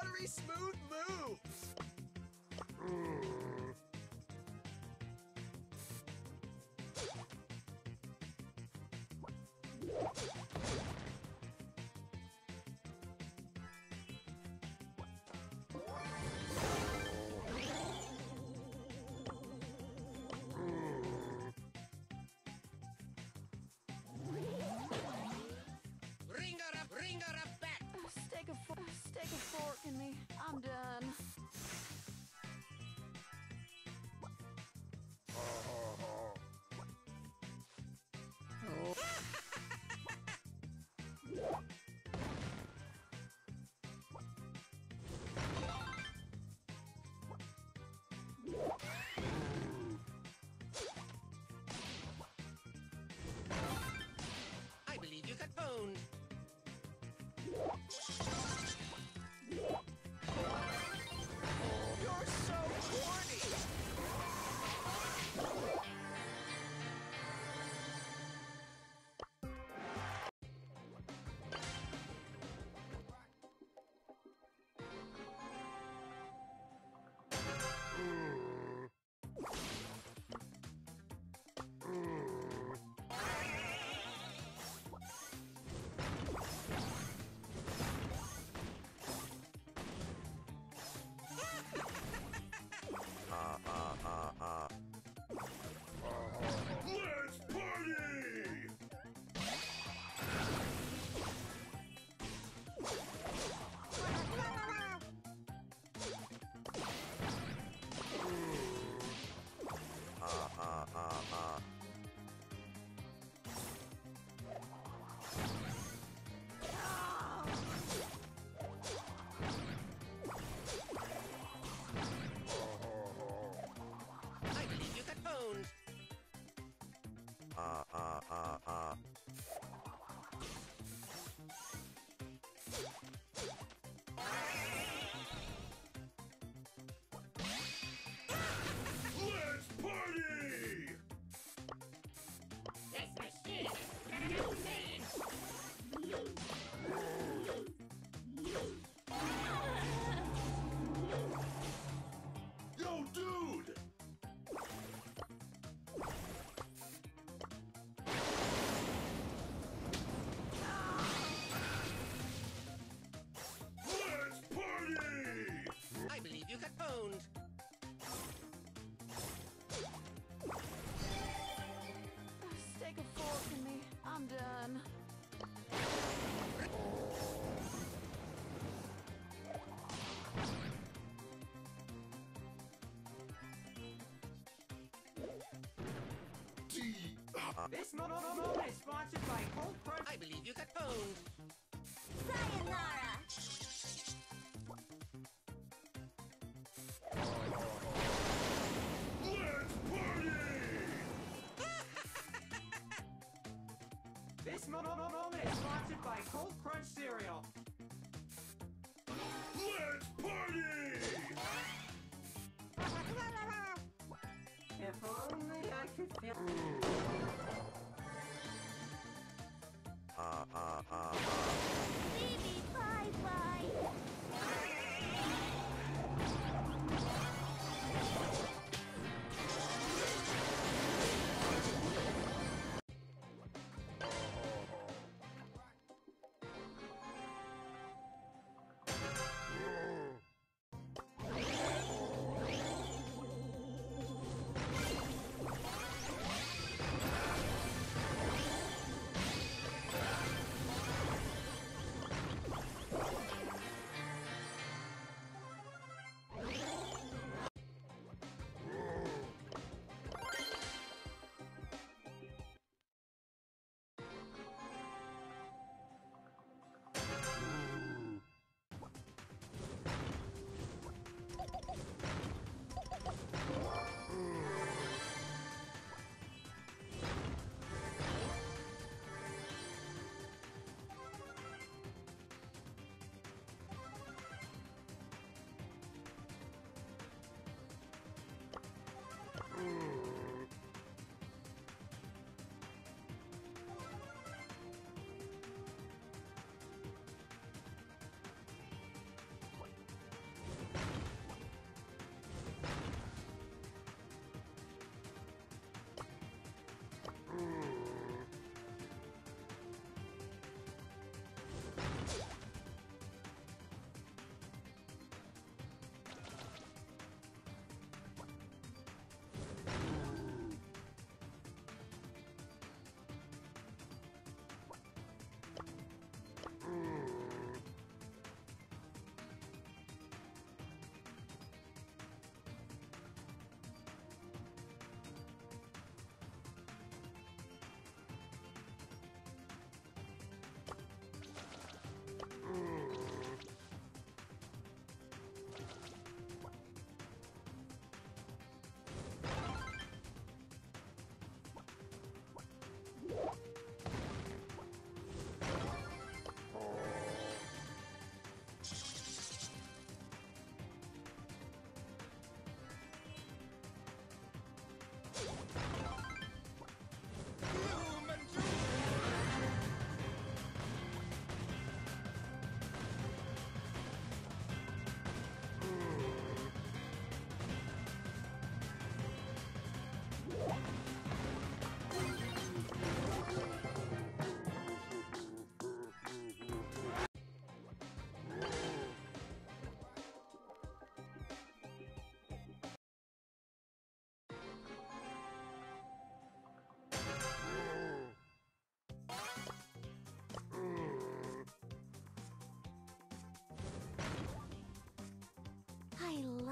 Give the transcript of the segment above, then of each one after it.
buttery smooth moves. This mo- mo- mo- moment is sponsored by Cold Crunch. I believe you got phoned. Sayonara! Let's party! This mo- mo- mo- moment is sponsored by Cold Crunch cereal. Let's party! If only I could feel.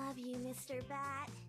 Love you, Mr. Bat.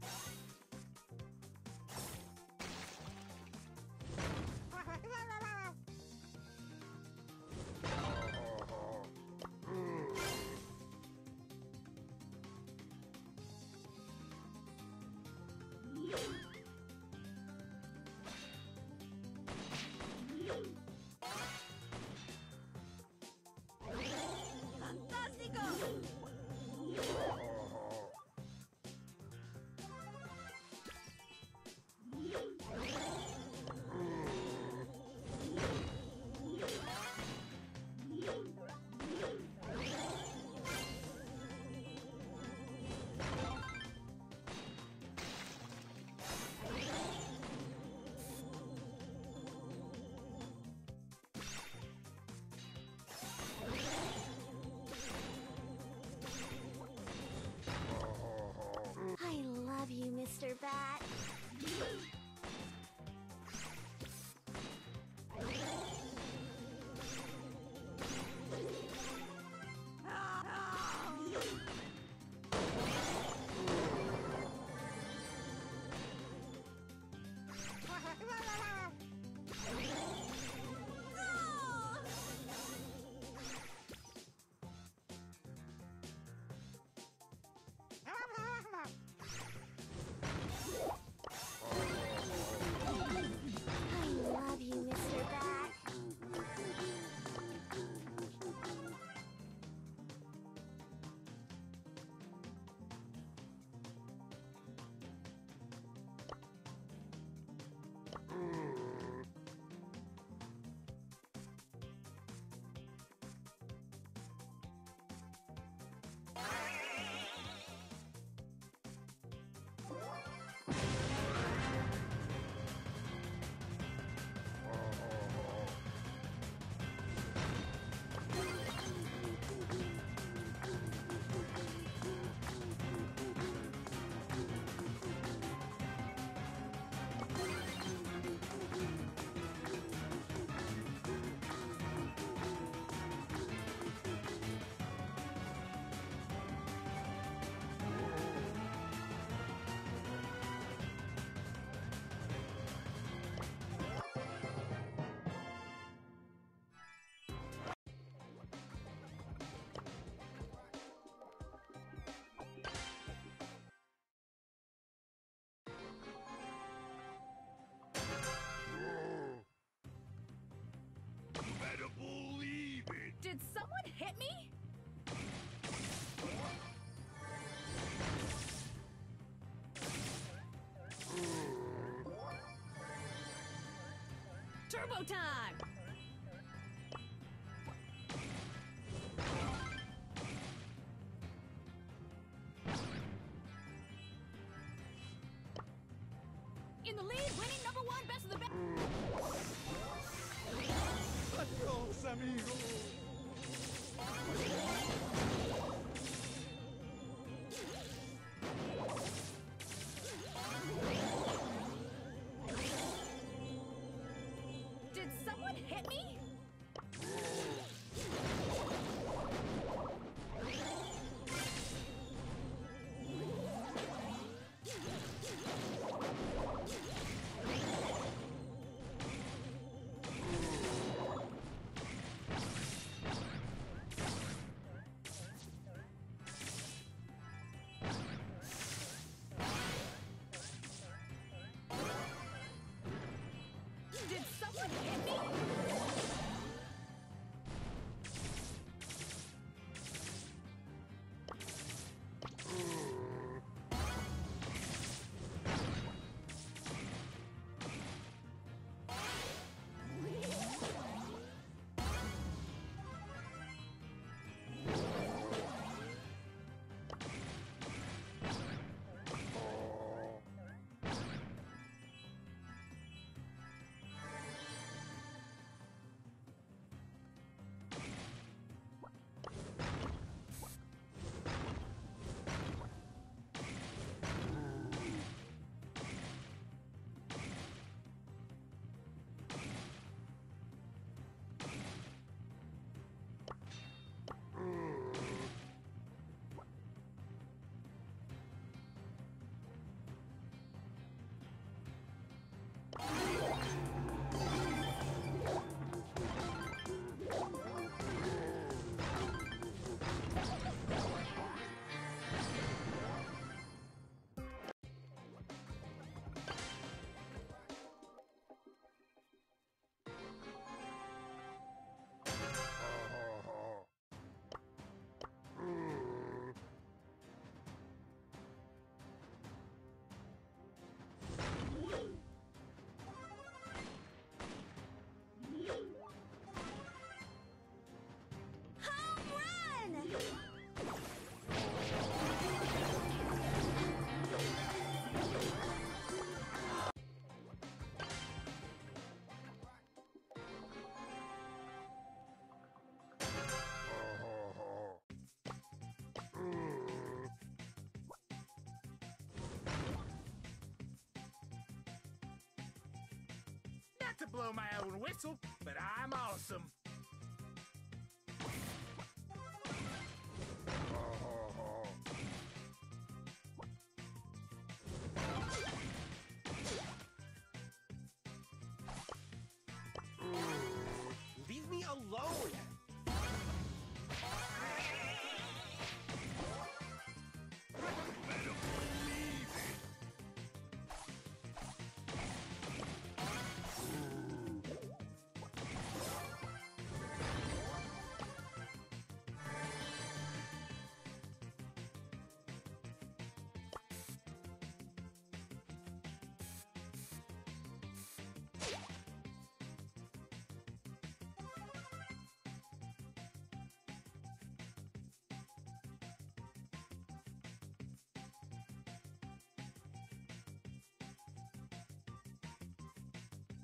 Someone hit me? Turbo time! In the lead, winning number one, best of the best. Adios, amigo. Did someone hit me? Did someone hit me? blow my own whistle, but I'm awesome.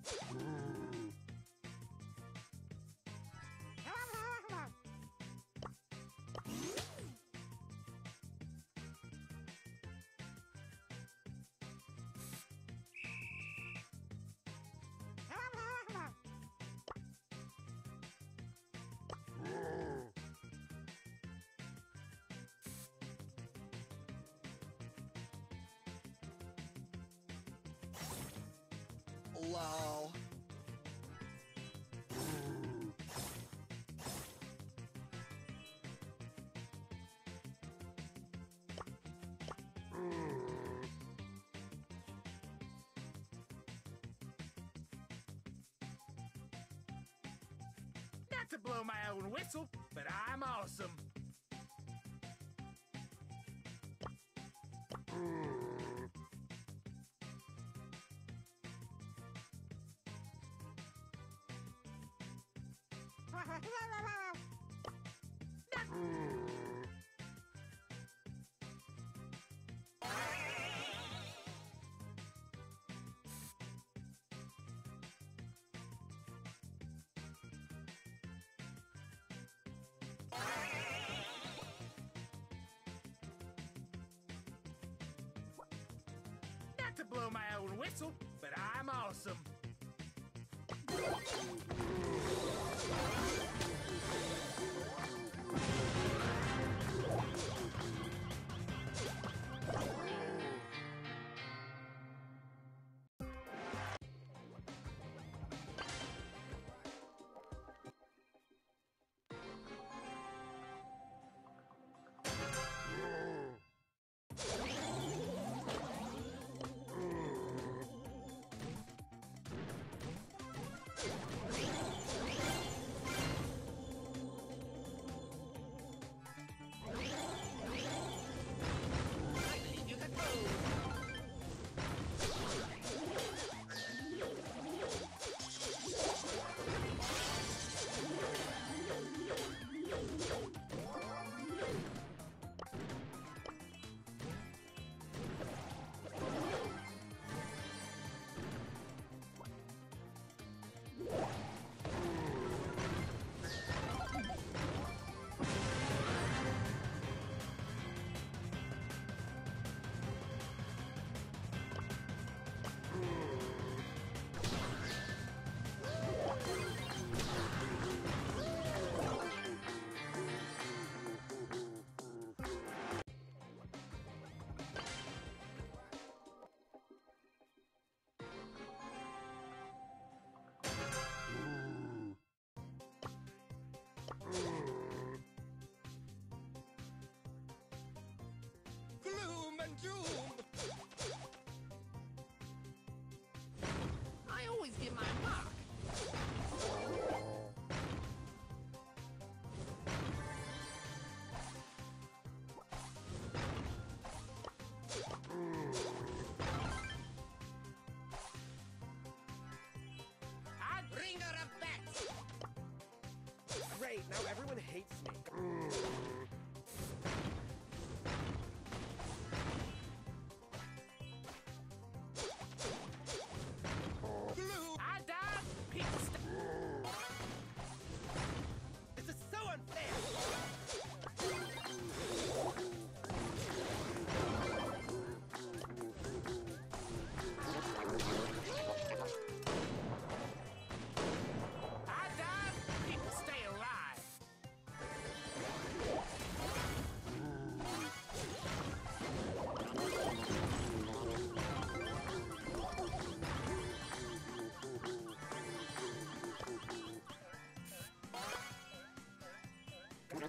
Alone! Lol. Not to blow my own whistle, but I'm awesome. To blow my own whistle, but I'm awesome. ハハハハ! I always get my mark!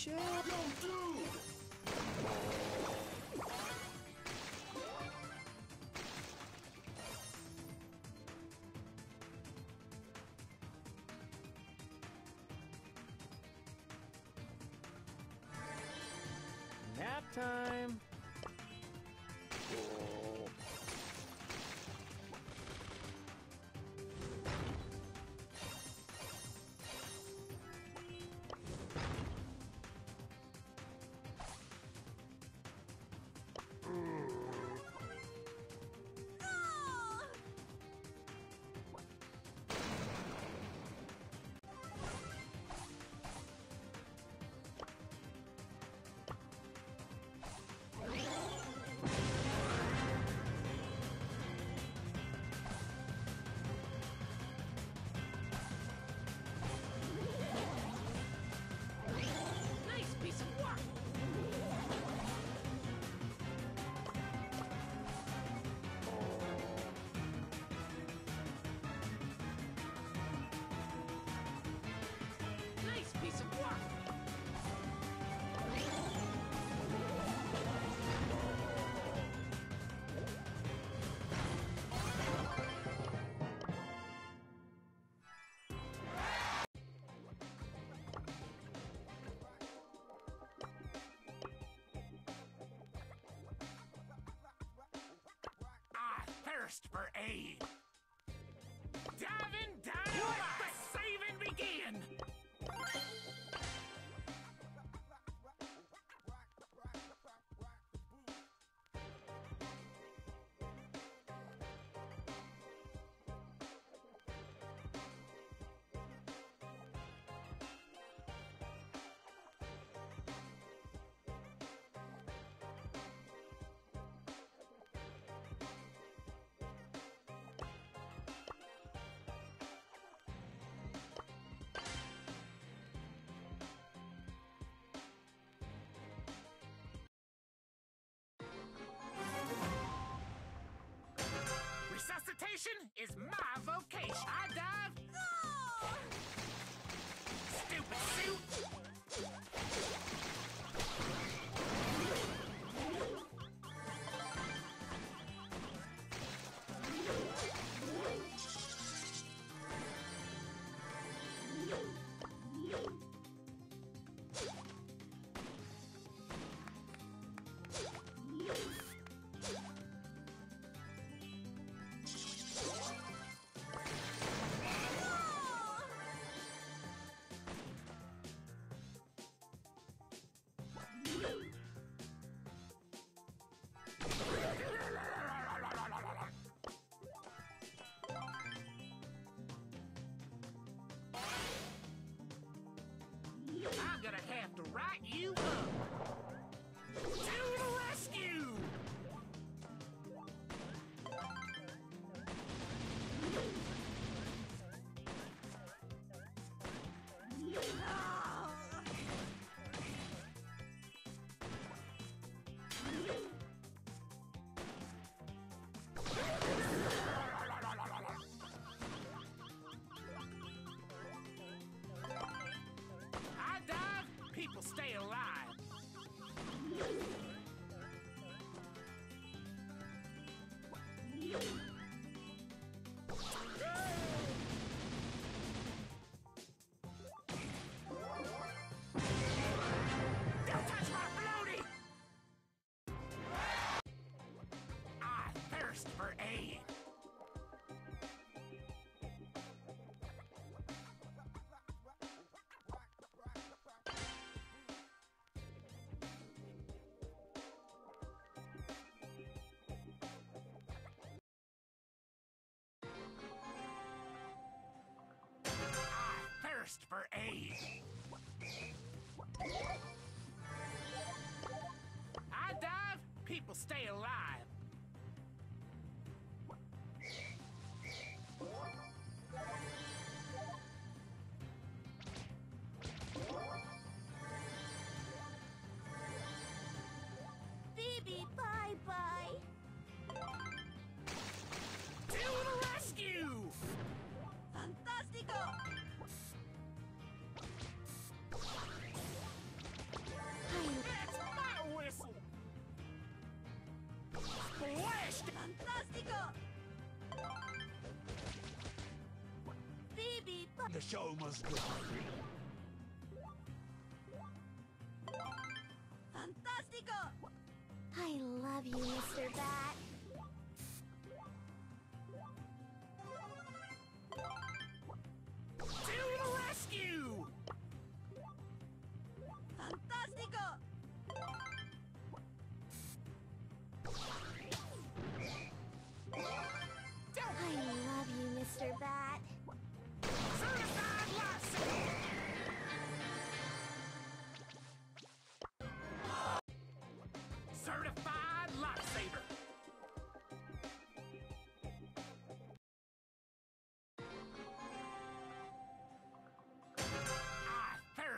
Whoa, chill. Nap time. Thirst for aid. Let the saving begin. Resuscitation is my vocation. I dive. Stupid suit. I'm gonna have to write you up. for aid. I dive, people stay alive. The show must go on.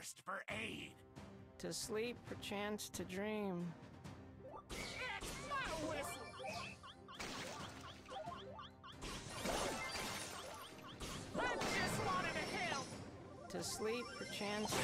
thirst for aid. To sleep, perchance to dream. It's not a whistle! To! To sleep, perchance to dream.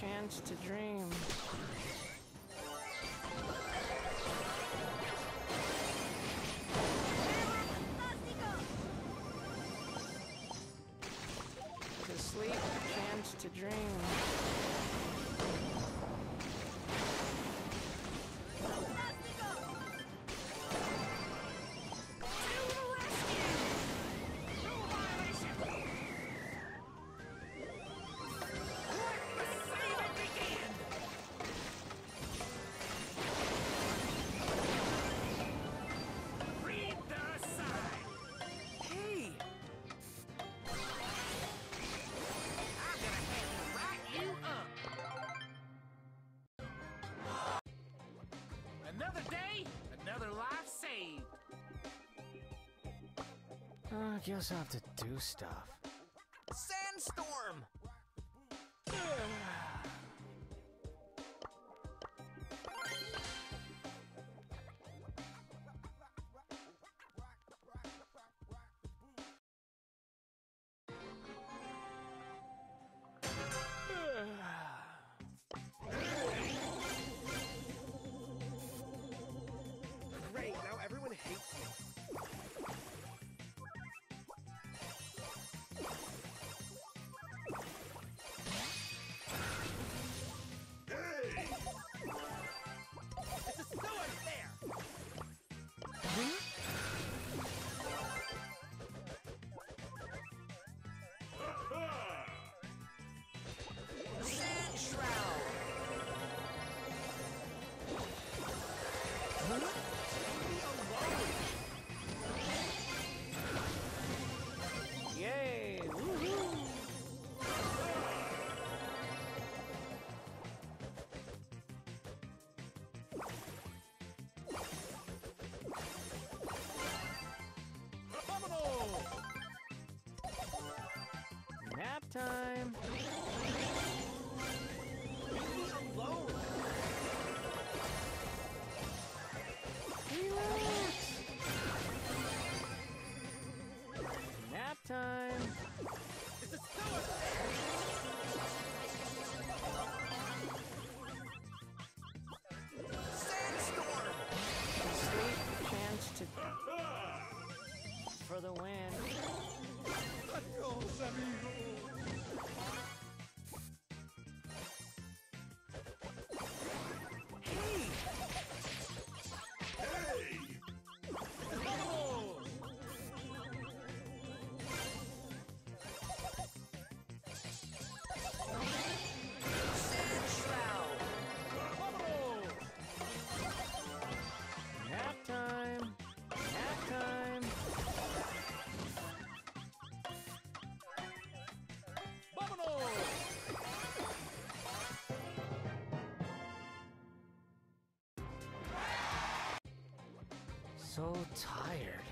chance to dream. you also have to do stuff. So tired.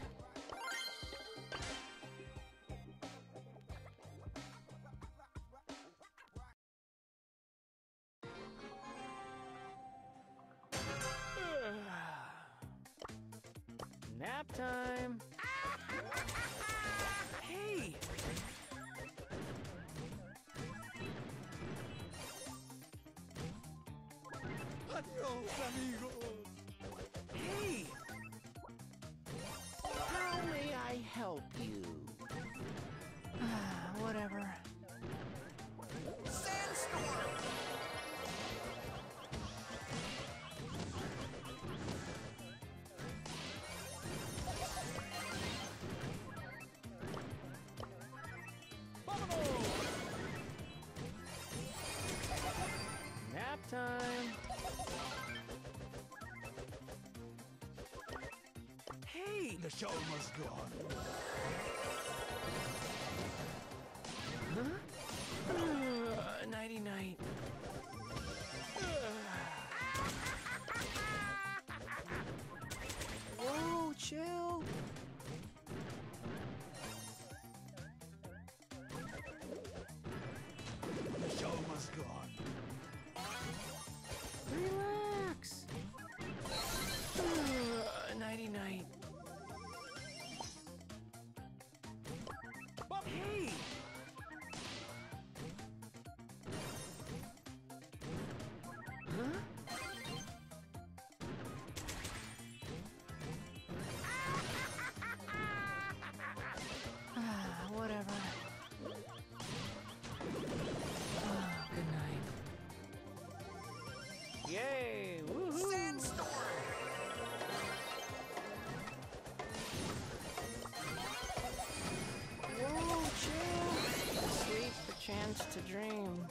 Nap time. Hey! Adios, amigos. Nap time. Hey! The show must go on. To dream.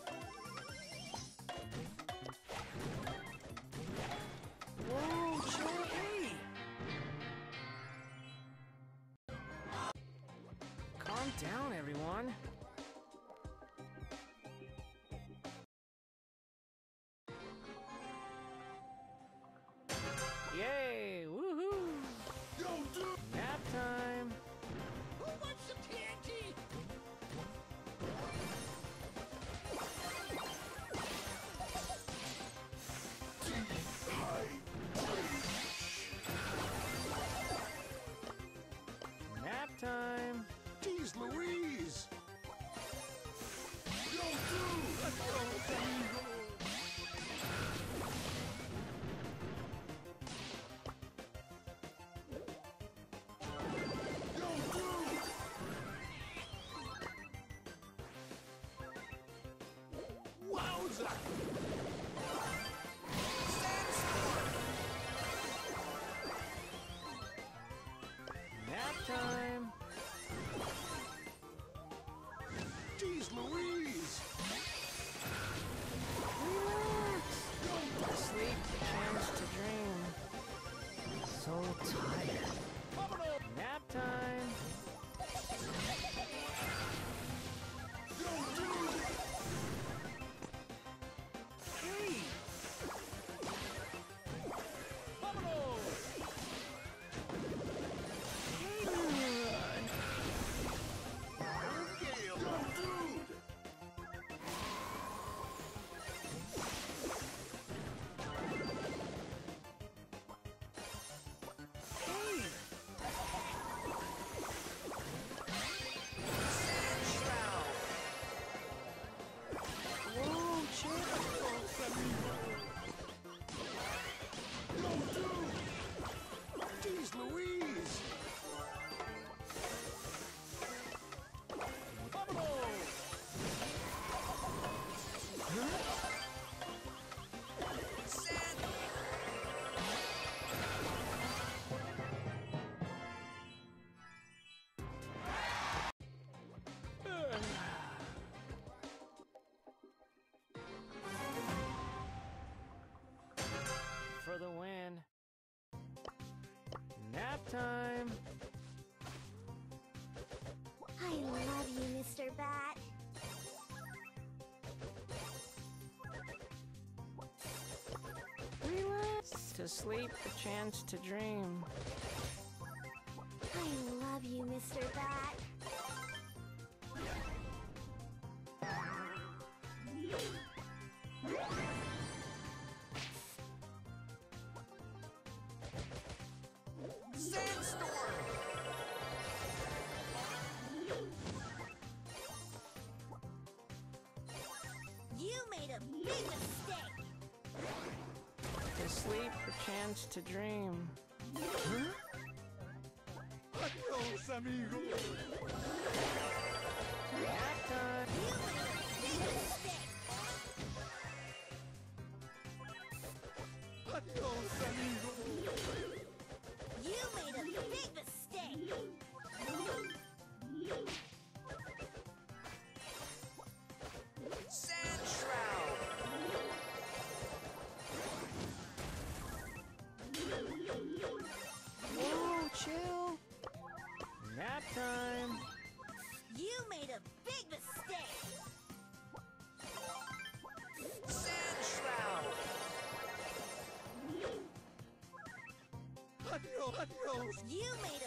Calm down, everyone. Nap time. time. I love you, Mr. Bat. Relax. To sleep, a chance to dream. I love you, Mr. Bat. to dream. Adios, amigo! Adios, amigo! You made a big mistake! You made a